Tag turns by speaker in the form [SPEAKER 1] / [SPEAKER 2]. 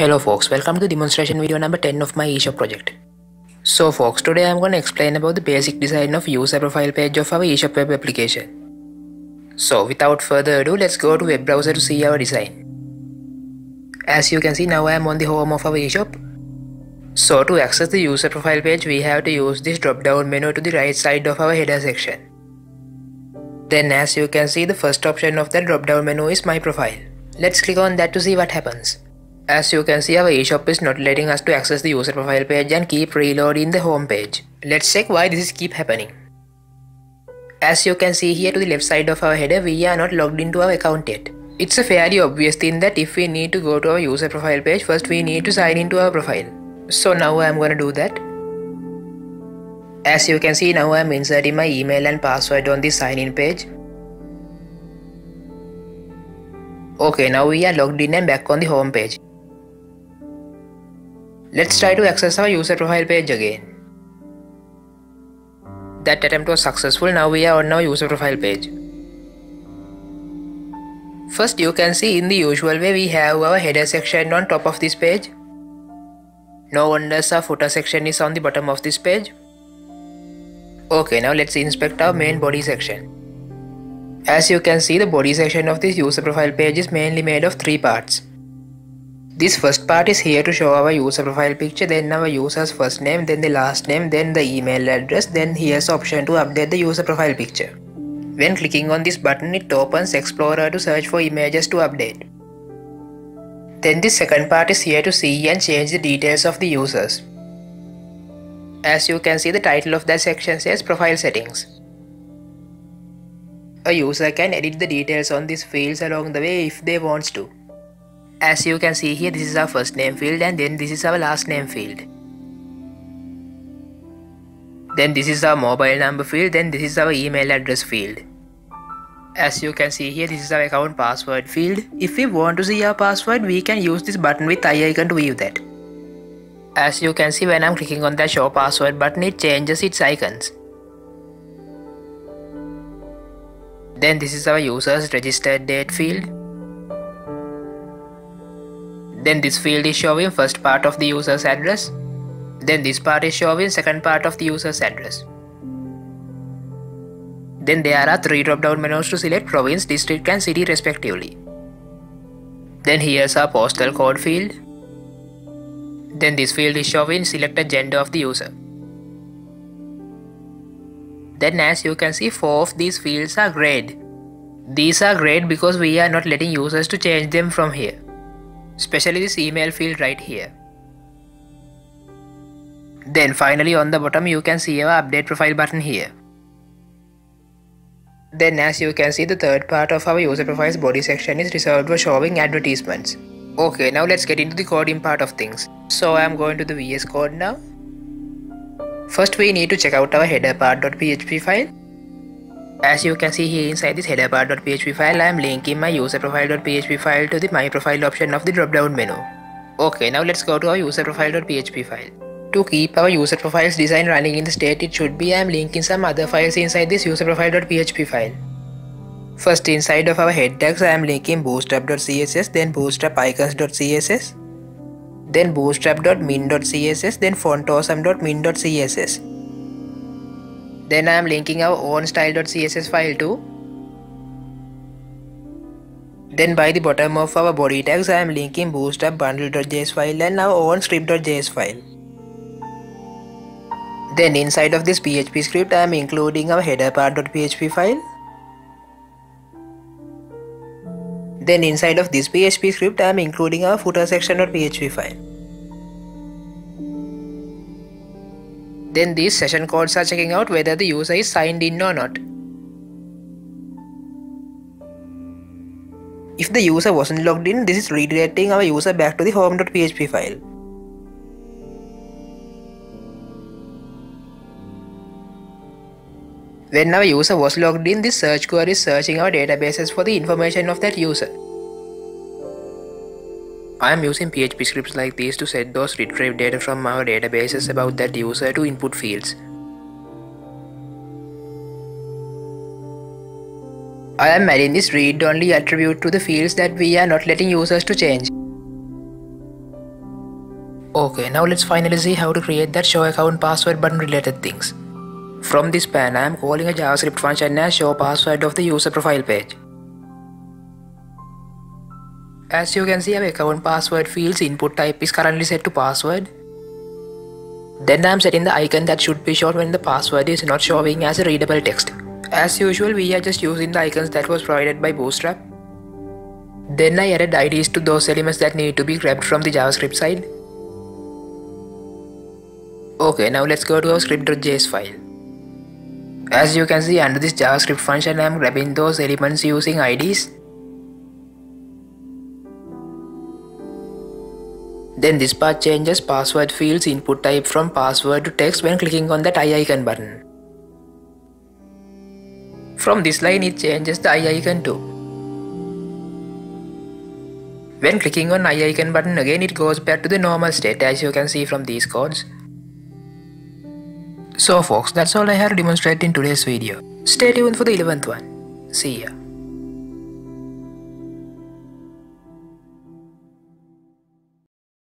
[SPEAKER 1] Hello folks, welcome to demonstration video number 10 of my eShop project. So folks, today I'm going to explain about the basic design of user profile page of our eShop web application. So without further ado, let's go to web browser to see our design. As you can see now I am on the home of our eShop. So to access the user profile page we have to use this drop down menu to the right side of our header section. Then as you can see the first option of the drop down menu is my profile. Let's click on that to see what happens. As you can see our eShop is not letting us to access the user profile page and keep reloading the home page. Let's check why this is keep happening. As you can see here to the left side of our header we are not logged into our account yet. It's a fairly obvious thing that if we need to go to our user profile page first we need to sign into our profile. So now I am gonna do that. As you can see now I am inserting my email and password on the sign in page. Okay now we are logged in and back on the home page. Let's try to access our user profile page again. That attempt was successful, now we are on our user profile page. First you can see in the usual way we have our header section on top of this page. No wonders our footer section is on the bottom of this page. Okay now let's inspect our main body section. As you can see the body section of this user profile page is mainly made of three parts. This first part is here to show our user profile picture, then our user's first name, then the last name, then the email address, then here's the option to update the user profile picture. When clicking on this button, it opens Explorer to search for images to update. Then the second part is here to see and change the details of the users. As you can see the title of that section says Profile Settings. A user can edit the details on these fields along the way if they wants to. As you can see here, this is our first name field and then this is our last name field. Then this is our mobile number field, then this is our email address field. As you can see here, this is our account password field. If we want to see our password, we can use this button with eye icon to view that. As you can see when I'm clicking on the show password button, it changes its icons. Then this is our user's registered date field. Then this field is showing first part of the user's address. Then this part is showing second part of the user's address. Then there are three drop-down menus to select province, district and city respectively. Then here's our postal code field. Then this field is showing selected gender of the user. Then as you can see four of these fields are grayed. These are grayed because we are not letting users to change them from here especially this email field right here. Then finally on the bottom you can see our update profile button here. Then as you can see the third part of our user profile's body section is reserved for showing advertisements. Okay now let's get into the coding part of things. So I am going to the VS Code now. First we need to check out our header part.php file. As you can see here inside this header part.php file, I am linking my user profile.php file to the my profile option of the drop down menu. Okay, now let's go to our user profile.php file. To keep our user profiles design running in the state it should be, I am linking some other files inside this user profile.php file. First inside of our head tags I am linking bootstrap.css, then bootstrap-icons.css, then bootstrap.min.css, then fontawesome.min.css. Then I am linking our own style.css file too. Then by the bottom of our body tags I am linking bootstrap bundle.js file and our own script.js file. Then inside of this PHP script I am including our header part.php file. Then inside of this PHP script I am including our footer section.php file. Then these session codes are checking out whether the user is signed in or not. If the user wasn't logged in, this is redirecting our user back to the home.php file. When our user was logged in, this search query is searching our databases for the information of that user. I am using PHP scripts like these to set those retrieved data from our databases about that user to input fields. I am adding this read-only attribute to the fields that we are not letting users to change. Okay, now let's finally see how to create that show account password button related things. From this pan, I am calling a JavaScript function as show password of the user profile page. As you can see, our account password field's input type is currently set to password. Then I am setting the icon that should be shown when the password is not showing as a readable text. As usual, we are just using the icons that was provided by Bootstrap. Then I added IDs to those elements that need to be grabbed from the JavaScript side. Okay, now let's go to our script.js file. As you can see under this JavaScript function I am grabbing those elements using IDs. Then this part changes password field's input type from password to text when clicking on that eye icon button. From this line it changes the eye icon too. When clicking on eye icon button again it goes back to the normal state as you can see from these codes. So folks, that's all I have to demonstrate in today's video. Stay tuned for the 11th one. See ya.